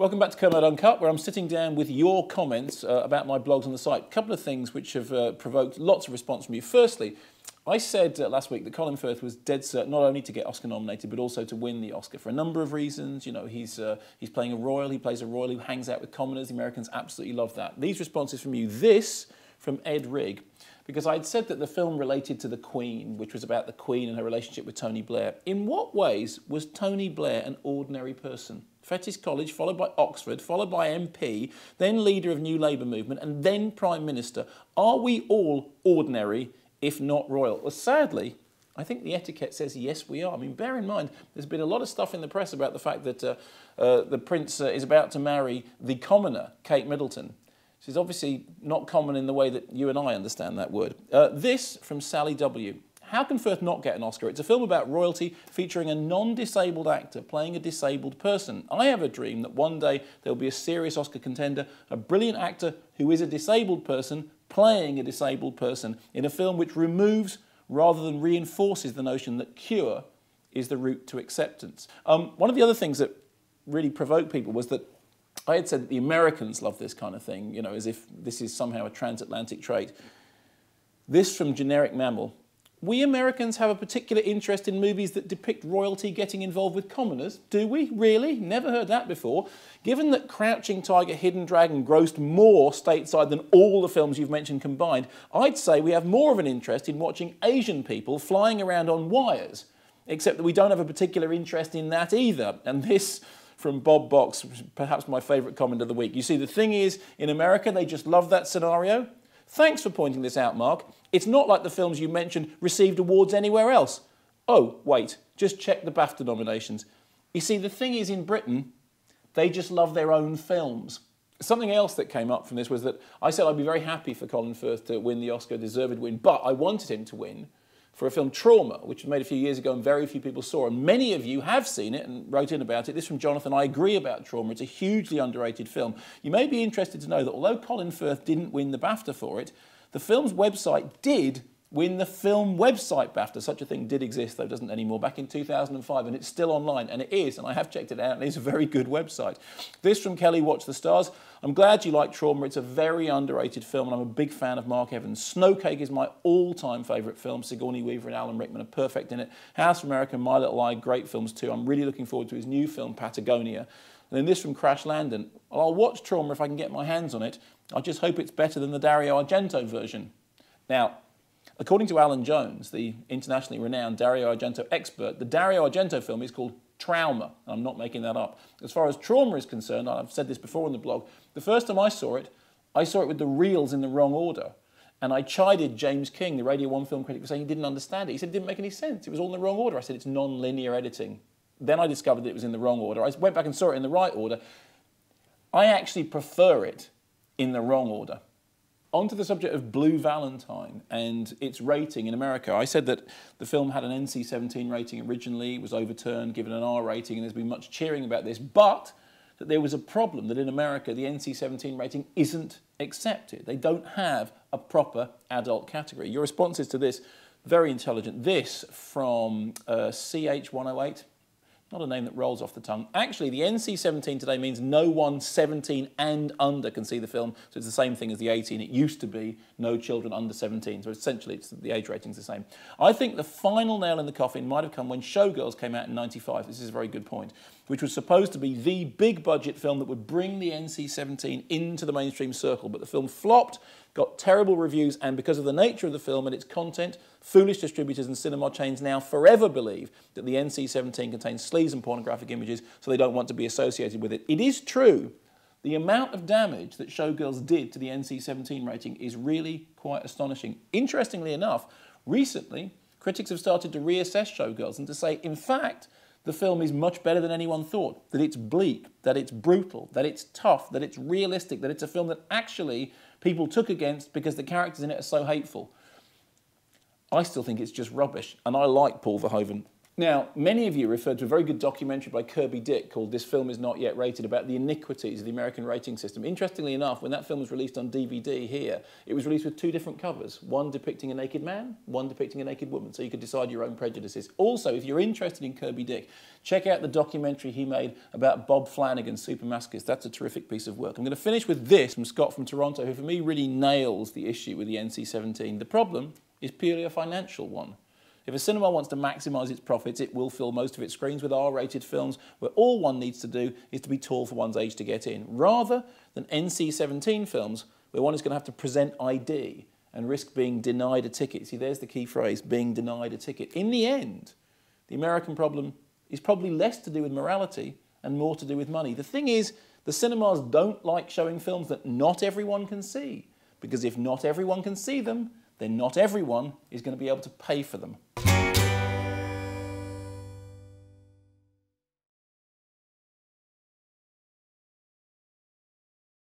Welcome back to Kermode Uncut, where I'm sitting down with your comments uh, about my blogs on the site. A couple of things which have uh, provoked lots of response from you. Firstly, I said uh, last week that Colin Firth was dead certain not only to get Oscar nominated, but also to win the Oscar for a number of reasons. You know, he's, uh, he's playing a royal, he plays a royal who hangs out with commoners. The Americans absolutely love that. These responses from you. This from Ed Rigg because I'd said that the film related to the Queen, which was about the Queen and her relationship with Tony Blair. In what ways was Tony Blair an ordinary person? Fettes College, followed by Oxford, followed by MP, then leader of New Labour movement, and then Prime Minister. Are we all ordinary, if not royal? Well, sadly, I think the etiquette says yes, we are. I mean, bear in mind, there's been a lot of stuff in the press about the fact that uh, uh, the prince uh, is about to marry the commoner, Kate Middleton. She's obviously not common in the way that you and I understand that word. Uh, this from Sally W. How can Firth not get an Oscar? It's a film about royalty featuring a non-disabled actor playing a disabled person. I have a dream that one day there'll be a serious Oscar contender, a brilliant actor who is a disabled person playing a disabled person in a film which removes rather than reinforces the notion that cure is the route to acceptance. Um, one of the other things that really provoked people was that I had said that the Americans love this kind of thing, you know, as if this is somehow a transatlantic trait. This from Generic Mammal. We Americans have a particular interest in movies that depict royalty getting involved with commoners. Do we? Really? Never heard that before. Given that Crouching Tiger, Hidden Dragon grossed more stateside than all the films you've mentioned combined, I'd say we have more of an interest in watching Asian people flying around on wires, except that we don't have a particular interest in that either. And this from Bob Box, perhaps my favourite comment of the week. You see, the thing is, in America, they just love that scenario. Thanks for pointing this out, Mark. It's not like the films you mentioned received awards anywhere else. Oh, wait, just check the BAFTA nominations. You see, the thing is, in Britain, they just love their own films. Something else that came up from this was that I said I'd be very happy for Colin Firth to win the Oscar deserved win, but I wanted him to win for a film Trauma, which was made a few years ago and very few people saw. And many of you have seen it and wrote in about it. This from Jonathan. I agree about Trauma. It's a hugely underrated film. You may be interested to know that although Colin Firth didn't win the BAFTA for it, the film's website did win the film website BAFTA. Such a thing did exist, though it doesn't anymore, back in 2005, and it's still online, and it is, and I have checked it out, and it's a very good website. This from Kelly Watch the Stars. I'm glad you like Trauma. It's a very underrated film, and I'm a big fan of Marc Evans. Snowcake is my all-time favourite film. Sigourney Weaver and Alan Rickman are perfect in it. House of America, My Little Eye, great films too. I'm really looking forward to his new film, Patagonia. And then this from Crash Landon. I'll watch Trauma if I can get my hands on it. I just hope it's better than the Dario Argento version. Now, According to Alan Jones, the internationally renowned Dario Argento expert, the Dario Argento film is called Trauma. I'm not making that up. As far as trauma is concerned, I've said this before in the blog, the first time I saw it, I saw it with the reels in the wrong order. And I chided James King, the Radio 1 film critic, for saying he didn't understand it. He said it didn't make any sense. It was all in the wrong order. I said it's non-linear editing. Then I discovered that it was in the wrong order. I went back and saw it in the right order. I actually prefer it in the wrong order. On to the subject of Blue Valentine and its rating in America. I said that the film had an NC-17 rating originally, was overturned, given an R rating, and there's been much cheering about this, but that there was a problem that in America the NC-17 rating isn't accepted. They don't have a proper adult category. Your responses to this, very intelligent. This from uh, CH108, not a name that rolls off the tongue. Actually, the NC-17 today means no one 17 and under can see the film, so it's the same thing as the 18. It used to be no children under 17, so essentially it's, the age rating's the same. I think the final nail in the coffin might have come when Showgirls came out in 95. This is a very good point, which was supposed to be the big budget film that would bring the NC-17 into the mainstream circle, but the film flopped got terrible reviews, and because of the nature of the film and its content, foolish distributors and cinema chains now forever believe that the NC-17 contains sleaze and pornographic images, so they don't want to be associated with it. It is true, the amount of damage that Showgirls did to the NC-17 rating is really quite astonishing. Interestingly enough, recently, critics have started to reassess Showgirls and to say, in fact, the film is much better than anyone thought, that it's bleak, that it's brutal, that it's tough, that it's realistic, that it's a film that actually people took against because the characters in it are so hateful. I still think it's just rubbish, and I like Paul Verhoeven. Now, many of you referred to a very good documentary by Kirby Dick called This Film Is Not Yet Rated about the iniquities of the American rating system. Interestingly enough, when that film was released on DVD here, it was released with two different covers, one depicting a naked man, one depicting a naked woman, so you could decide your own prejudices. Also, if you're interested in Kirby Dick, check out the documentary he made about Bob Flanagan's Super Masochist. That's a terrific piece of work. I'm going to finish with this from Scott from Toronto, who for me really nails the issue with the NC-17. The problem is purely a financial one. If a cinema wants to maximise its profits, it will fill most of its screens with R-rated films where all one needs to do is to be tall for one's age to get in, rather than NC-17 films where one is going to have to present ID and risk being denied a ticket. See, there's the key phrase, being denied a ticket. In the end, the American problem is probably less to do with morality and more to do with money. The thing is, the cinemas don't like showing films that not everyone can see, because if not everyone can see them, then not everyone is going to be able to pay for them.